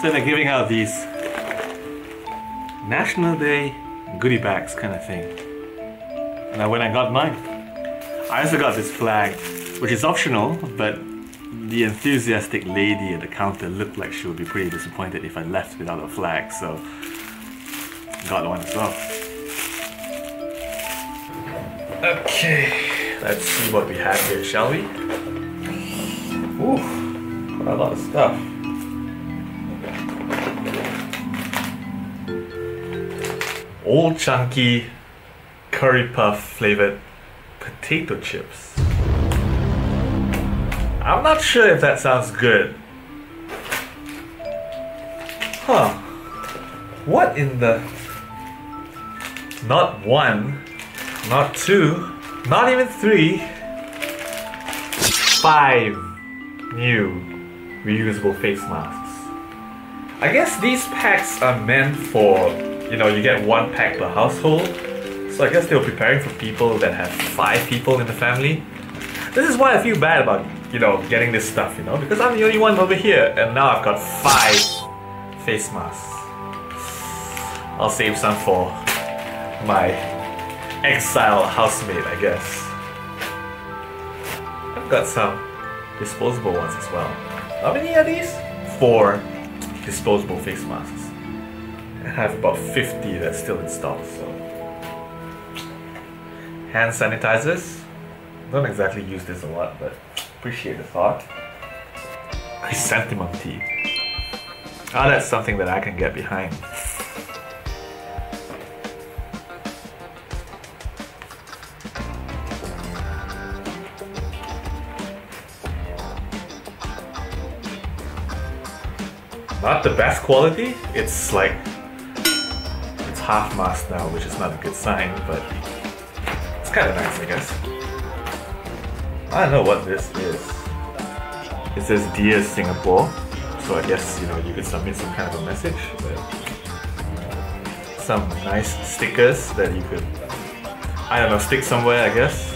So they're giving out these National Day goodie bags kind of thing. Now when I got mine, I also got this flag, which is optional, but the enthusiastic lady at the counter looked like she would be pretty disappointed if I left without a flag, so got one as well. Okay, let's see what we have here, shall we? Ooh, a lot of stuff. Old Chang Kee Curry Puff flavored potato chips. I'm not sure if that sounds good. Huh. What in the... Not one, not two, not even three, five new reusable face masks. I guess these packs are meant for, you know, you get one pack per household. So I guess they were preparing for people that have five people in the family. This is why I feel bad about, you know, getting this stuff, you know, because I'm the only one over here and now I've got five face masks. I'll save some for my exile housemate, I guess. I've got some disposable ones as well. How many are these? Four disposable face masks. I have about 50 that's still in stock, so. Hand sanitizers. Don't exactly use this a lot, but appreciate the thought. Chrysanthemum tea. Ah, that's something that I can get behind. Not the best quality. It's like half mast now, which is not a good sign, but it's kind of nice, I guess. I don't know what this is. It says Dear Singapore, so I guess you know you could submit some kind of a message. But some nice stickers that you could, I don't know, stick somewhere, I guess.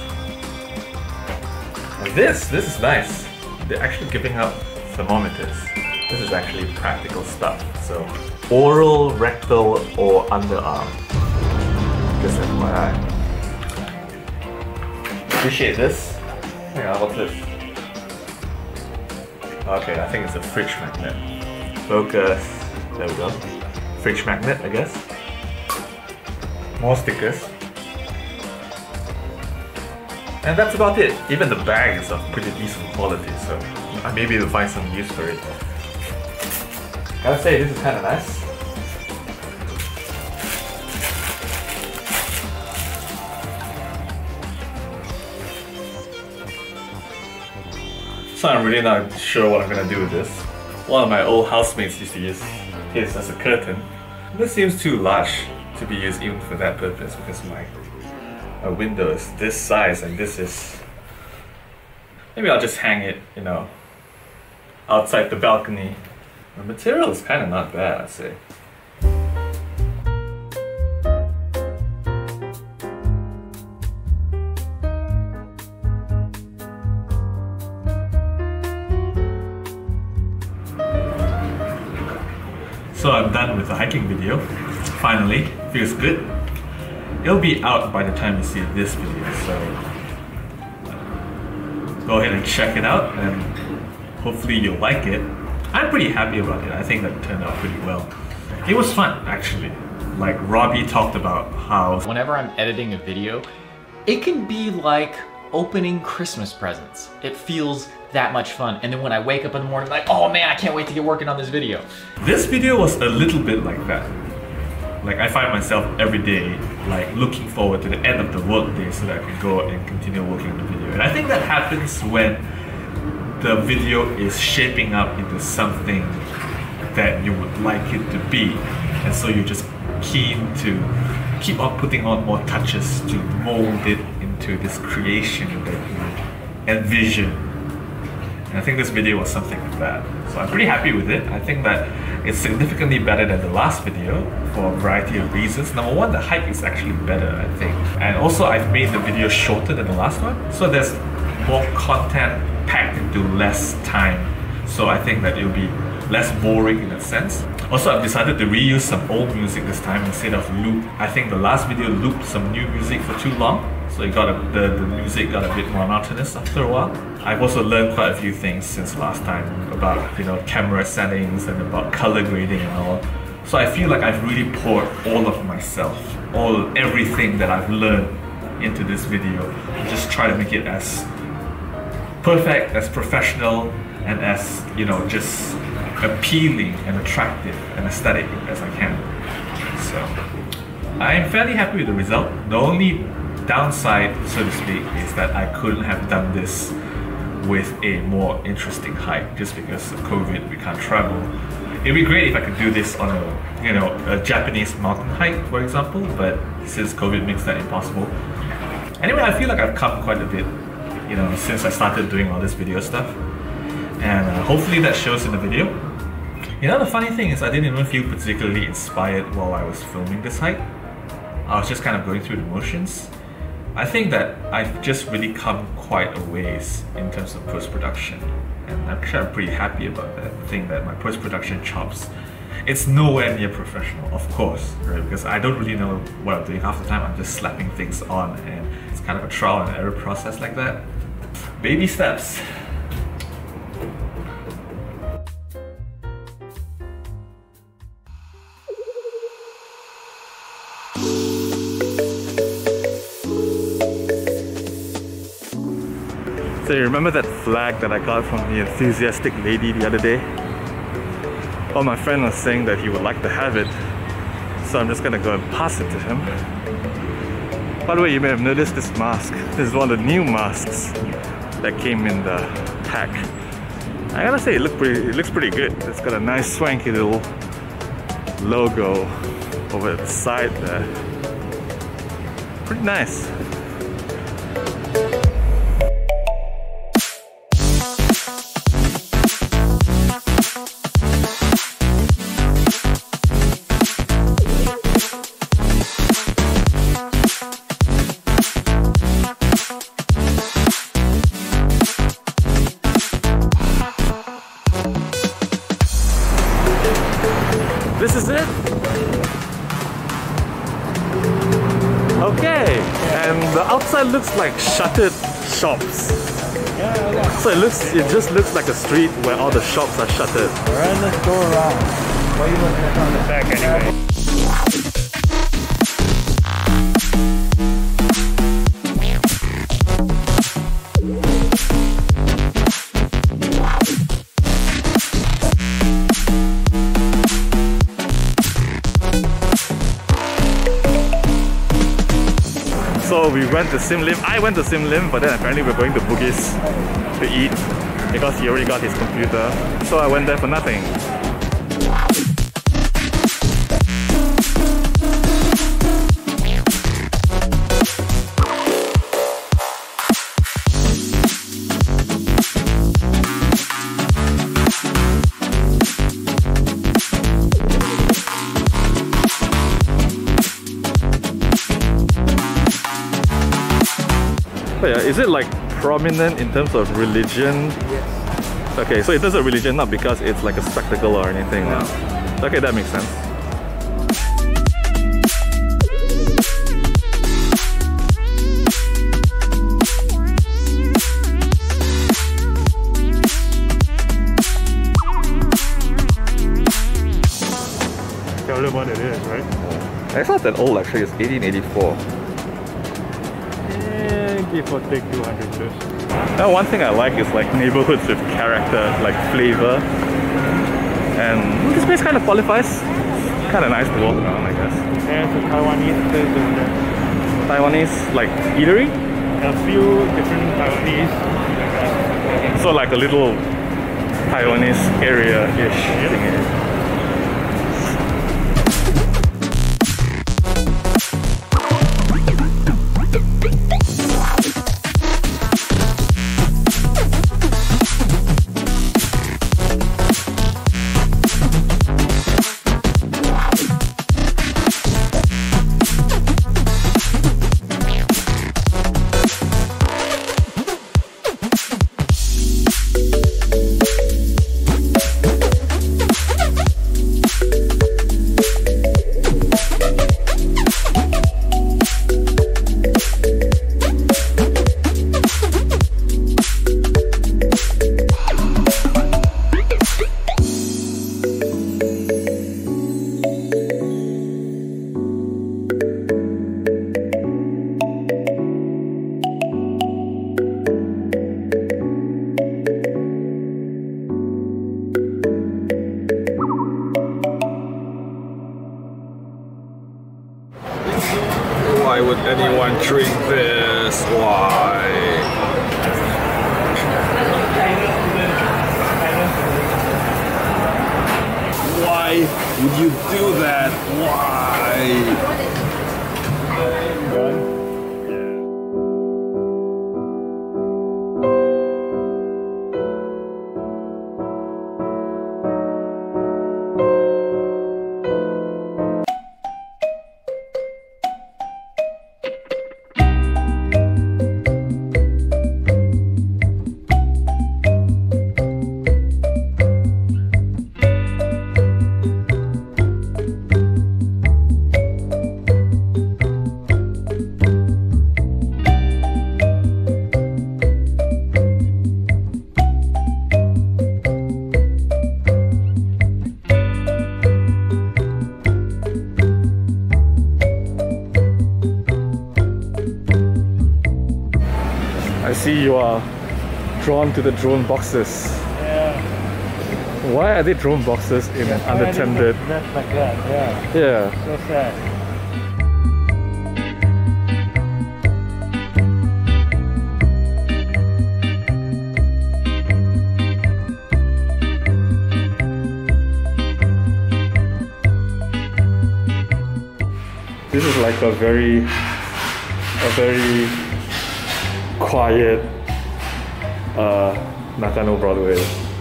And this, this is nice. They're actually giving out thermometers. This is actually practical stuff. So, oral, rectal, or underarm. Just FYI. Appreciate this. Yeah, what's this? Okay, I think it's a fridge magnet. Focus. There we go. Fridge magnet, I guess. More stickers. And that's about it. Even the bag is of pretty decent quality, so I may be able to find some use for it. Gotta say, this is kind of nice. So I'm really not sure what I'm gonna do with this. One of my old housemates used to use his as a curtain. This seems too large to be used even for that purpose because my, my window is this size and this is... Maybe I'll just hang it, you know, outside the balcony the material is kind of not bad, I'd say. Hiking video. Finally, feels good. It'll be out by the time you see this video, so uh, go ahead and check it out and hopefully you'll like it. I'm pretty happy about it. I think that turned out pretty well. It was fun, actually. Like Robbie talked about how whenever I'm editing a video, it can be like opening Christmas presents. It feels that much fun. And then when I wake up in the morning, like, oh man, I can't wait to get working on this video. This video was a little bit like that. Like I find myself every day like looking forward to the end of the workday so that I can go and continue working on the video. And I think that happens when the video is shaping up into something that you would like it to be. And so you're just keen to keep on putting on more touches to mold it into this creation that you envision. And I think this video was something like that. So I'm pretty happy with it. I think that it's significantly better than the last video for a variety of reasons. Number one, the hype is actually better, I think. And also I've made the video shorter than the last one. So there's more content packed into less time. So I think that it'll be less boring in that sense. Also, I've decided to reuse some old music this time instead of loop. I think the last video looped some new music for too long, so it got a, the, the music got a bit monotonous after a while. I've also learned quite a few things since last time about you know camera settings and about color grading and all. So I feel like I've really poured all of myself, all everything that I've learned into this video, and just try to make it as perfect, as professional, and as you know, just appealing and attractive and aesthetic as I can. So I am fairly happy with the result. The only downside, so to speak, is that I couldn't have done this with a more interesting hike just because of COVID we can't travel. It'd be great if I could do this on a you know a Japanese mountain hike for example, but since COVID makes that impossible. Anyway, I feel like I've come quite a bit, you know, since I started doing all this video stuff. And uh, hopefully that shows in the video. You know, the funny thing is I didn't even feel particularly inspired while I was filming this hike. I was just kind of going through the motions. I think that I've just really come quite a ways in terms of post-production. And actually I'm pretty happy about that. I think that my post-production chops, it's nowhere near professional, of course, right? Because I don't really know what I'm doing half the time. I'm just slapping things on and it's kind of a trial and error process like that. Baby steps. So you remember that flag that I got from the enthusiastic lady the other day? Well, my friend was saying that he would like to have it, so I'm just gonna go and pass it to him. By the way, you may have noticed this mask. This is one of the new masks that came in the pack. I gotta say, it, look pretty, it looks pretty good. It's got a nice swanky little logo over the side there. Pretty nice. And the outside looks like shuttered shops. So it looks, it just looks like a street where all the shops are shuttered. Alright, let's go around. Are you looking at the back anyway? Went to Sim Lim. I went to Sim Lim, but then apparently we're going to Bugis to eat because he already got his computer. So I went there for nothing. It like prominent in terms of religion? Yes. Okay, so it does a religion not because it's like a spectacle or anything. no? Okay, that makes sense. Tell them what it is, right? It's not that old actually, it's 1884. Give or take 200 years. Now, one thing I like is like neighborhoods with character, like flavor. And this place kind of qualifies. It's Kind of nice to walk around, I guess. There's a Taiwanese place over there. Taiwanese, like eatery. A few different Taiwanese. So like a little Taiwanese area-ish thingy. Drawn to the drone boxes. Yeah. Why are they drone boxes in an unattended? That's like that, yeah. Yeah. So sad. This is like a very, a very quiet uh, Nakano Broadway.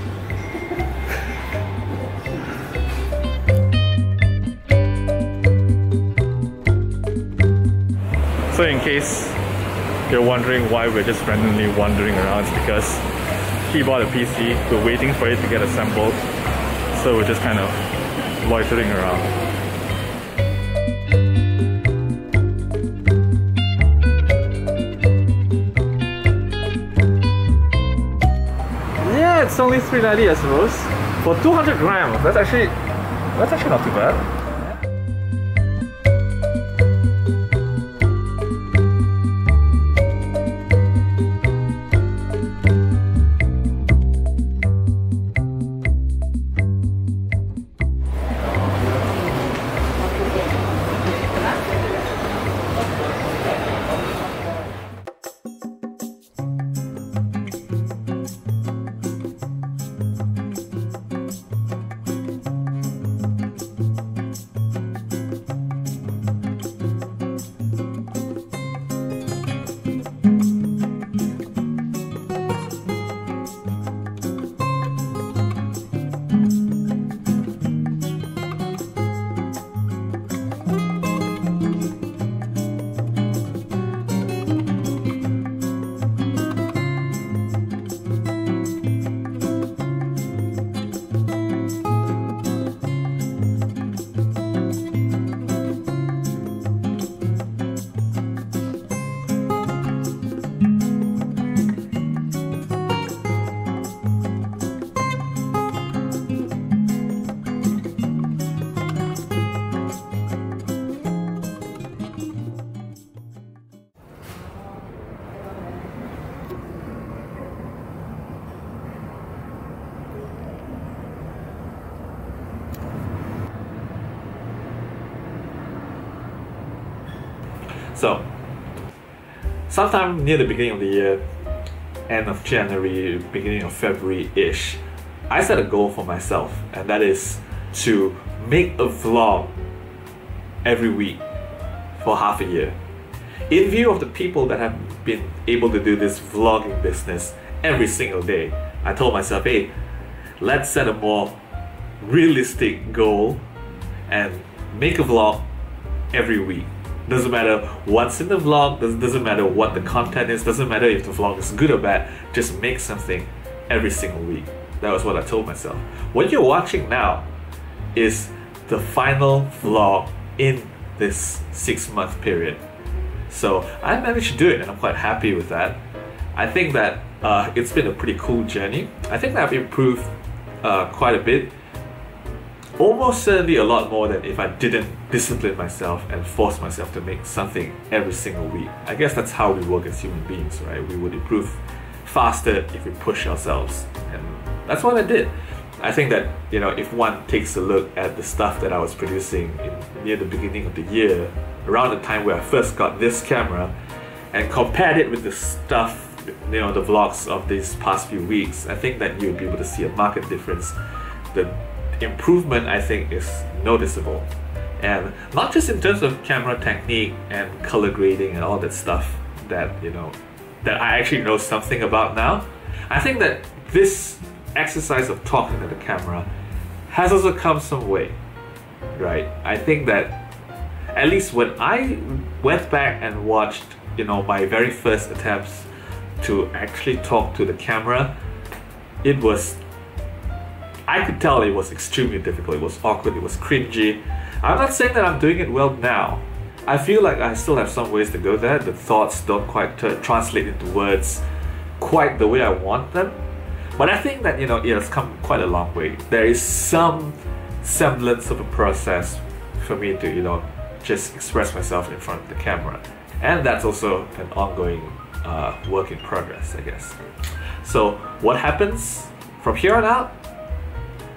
So in case you're wondering why we're just randomly wandering around, it's because he bought a PC, we're waiting for it to get assembled, so we're just kind of loitering around. It's only 390 I suppose. For 200 grams, that's actually that's actually not too bad. Sometime near the beginning of the year, end of January, beginning of February ish, I set a goal for myself, and that is to make a vlog every week for half a year. In view of the people that have been able to do this vlogging business every single day, I told myself, hey, let's set a more realistic goal and make a vlog every week. Doesn't matter what's in the vlog, doesn't, matter what the content is, doesn't matter if the vlog is good or bad, just make something every single week. That was what I told myself. What you're watching now is the final vlog in this six month period. So I managed to do it and I'm quite happy with that. I think that uh, it's been a pretty cool journey. I think I've improved uh, quite a bit almost certainly a lot more than if I didn't discipline myself and force myself to make something every single week. I guess that's how we work as human beings, right? We would improve faster if we push ourselves. And that's what I did. I think that, you know, if one takes a look at the stuff that I was producing in, near the beginning of the year, around the time where I first got this camera, and compared it with the stuff, you know, the vlogs of these past few weeks, I think that you'll be able to see a marked difference. The improvement I think is noticeable. And not just in terms of camera technique and color grading and all that stuff that, you know, that I actually know something about now. I think that this exercise of talking to the camera has also come some way, right? I think that at least when I went back and watched, you know, my very first attempts to actually talk to the camera, it was I could tell it was extremely difficult. It was awkward, it was cringy. I'm not saying that I'm doing it well now. I feel like I still have some ways to go there. The thoughts don't quite t- translate into words quite the way I want them. But I think that, you know, it has come quite a long way. There is some semblance of a process for me to, you know, just express myself in front of the camera. And that's also an ongoing uh, work in progress, I guess. So, what happens from here on out?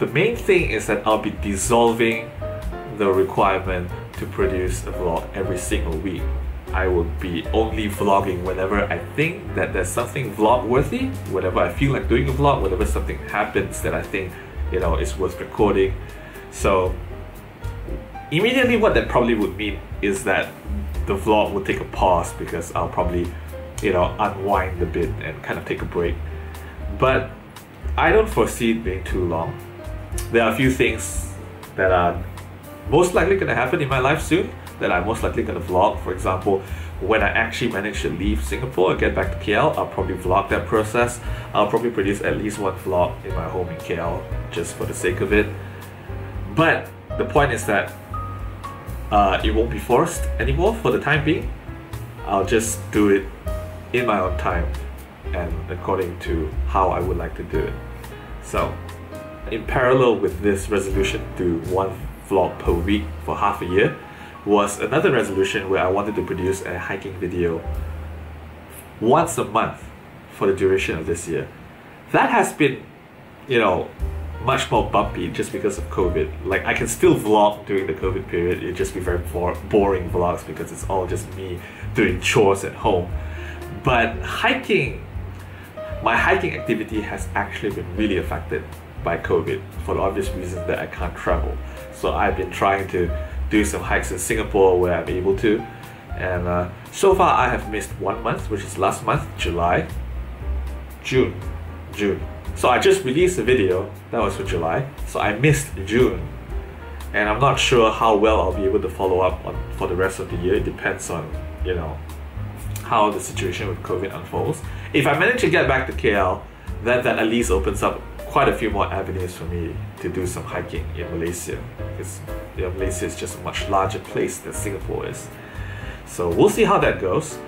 The main thing is that I'll be dissolving the requirement to produce a vlog every single week. I will be only vlogging whenever I think that there's something vlog worthy, whenever I feel like doing a vlog, whenever something happens that I think, you know, is worth recording. So immediately what that probably would mean is that the vlog will take a pause because I'll probably, you know, unwind a bit and kind of take a break. But I don't foresee it being too long there are a few things that are most likely going to happen in my life soon that I'm most likely going to vlog. For example, when I actually manage to leave Singapore and get back to KL, I'll probably vlog that process. I'll probably produce at least one vlog in my home in KL just for the sake of it. But the point is that uh, it won't be forced anymore for the time being. I'll just do it in my own time and according to how I would like to do it. So in parallel with this resolution to one vlog per week for half a year was another resolution where I wanted to produce a hiking video once a month for the duration of this year. That has been, you know, much more bumpy just because of COVID. Like I can still vlog during the COVID period. It'd just be very boring vlogs because it's all just me doing chores at home. But hiking, my hiking activity has actually been really affected by COVID for the obvious reason that I can't travel. So I've been trying to do some hikes in Singapore where I'm able to. And uh, so far I have missed one month, which is last month, July, June, June. So I just released a video, that was for July. So I missed June. And I'm not sure how well I'll be able to follow up on for the rest of the year. It depends on, you know, how the situation with COVID unfolds. If I manage to get back to KL, then that at least opens up quite a few more avenues for me to do some hiking in Malaysia because you know, Malaysia is just a much larger place than Singapore is. So we'll see how that goes.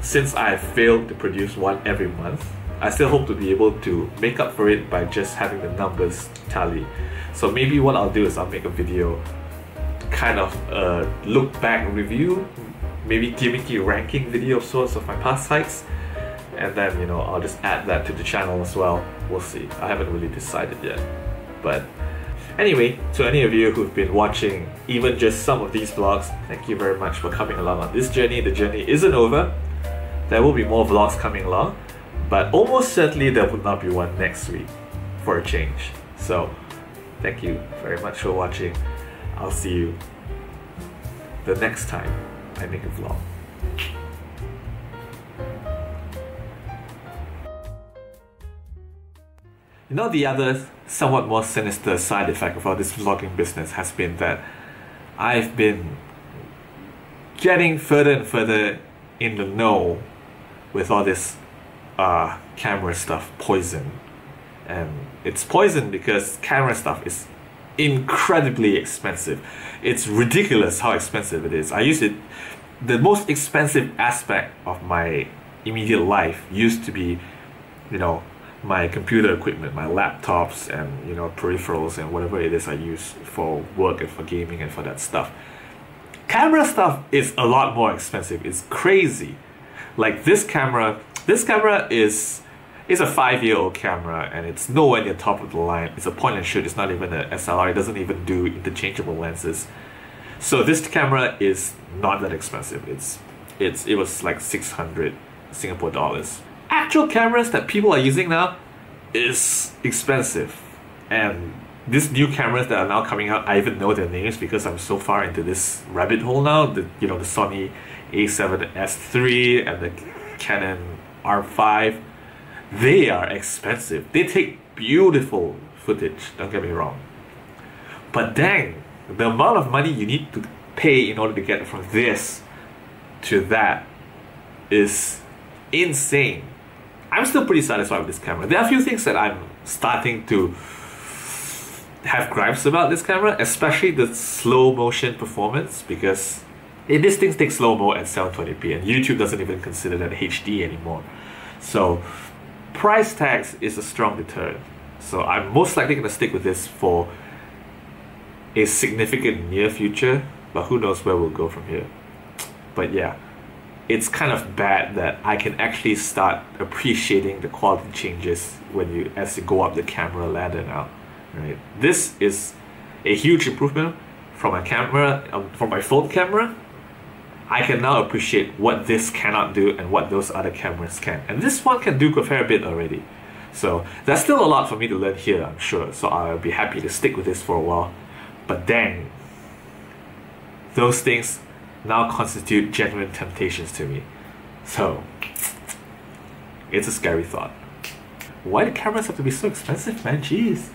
Since I failed to produce one every month, I still hope to be able to make up for it by just having the numbers tally. So maybe what I'll do is I'll make a video kind of a look back review, maybe gimmicky ranking video of sorts of my past hikes and then you know I'll just add that to the channel as well we'll see. I haven't really decided yet. But anyway to any of you who've been watching even just some of these vlogs thank you very much for coming along on this journey. The journey isn't over. There will be more vlogs coming along but almost certainly there will not be one next week for a change. So thank you very much for watching. I'll see you the next time I make a vlog Know, the other somewhat more sinister side effect of all this vlogging business has been that I've been getting further and further in the know with all this uh, camera stuff poison. And it's poison because camera stuff is incredibly expensive. It's ridiculous how expensive it is. I use it, the most expensive aspect of my immediate life used to be, you know, my computer equipment, my laptops and you know peripherals and whatever it is I use for work and for gaming and for that stuff. Camera stuff is a lot more expensive. It's crazy. Like this camera, this camera is is a five-year-old camera and it's nowhere near top of the line. It's a point and shoot. It's not even a SLR. It doesn't even do interchangeable lenses. So this camera is not that expensive. It's it's it was like 600 Singapore dollars actual cameras that people are using now is expensive and these new cameras that are now coming out, I even know their names because I'm so far into this rabbit hole now. The you know the Sony A7S3 and the Canon R5, they are expensive. They take beautiful footage. Don't get me wrong, but dang, the amount of money you need to pay in order to get from this to that is insane. I'm still pretty satisfied with this camera. There are a few things that I'm starting to have gripes about this camera, especially the slow motion performance because it, this thing takes slow mo at 720p and YouTube doesn't even consider that HD anymore. So price tags is a strong deterrent. So I'm most likely going to stick with this for a significant near future, but who knows where we'll go from here. But yeah, it's kind of bad that I can actually start appreciating the quality changes when you as you go up the camera ladder now. Right, this is a huge improvement from my camera, um, from my phone camera. I can now appreciate what this cannot do and what those other cameras can, and this one can do a fair bit already. So there's still a lot for me to learn here, I'm sure. So I'll be happy to stick with this for a while. But dang, those things now constitute genuine temptations to me. So, it's a scary thought. Why do cameras have to be so expensive, man? Jeez.